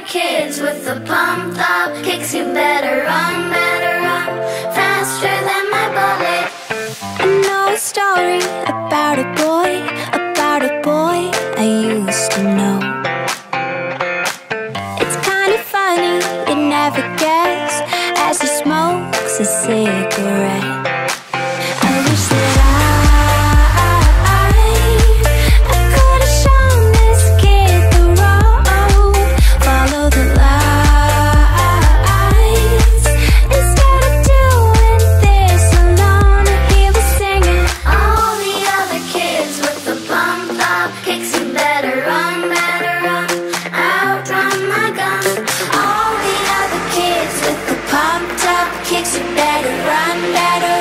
kids with the pumped up kicks. You better run, better run, faster than my bullet. I know a story about a boy, about a boy I used to know. It's kind of funny, you never guess as he smokes a cigarette. makes it better run, better.